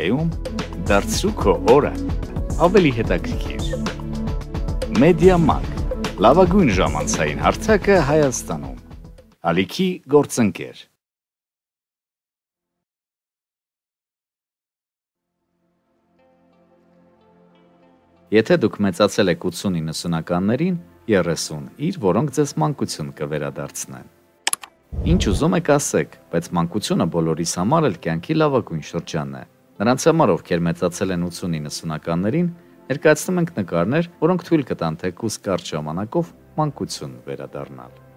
մեդիայում դարձրու քո օրը ավելի հետաքրքիր։ Մեդիամարկ լավագույն ժամանցային հարթակը Հայաստանում։ Ալիքի գործընկեր։ Եթե դուք մեծացել եք 80-90-ականներին, 30 իր, որոնք ձեզ մանկություն կվերադարձնեն։ Ինչ ուզում եք ասեք, բայց մանկությունը բոլորիս համար էլ կյանքի լավագույն շրջանն է։ Նրանց համար, ովքեր մեծացել են 80-90-ականներին, ներկայացնում ենք նկարներ, որոնք թույլ կտան թեկուս կարճ ժամանակով մանկություն վերադառնալ։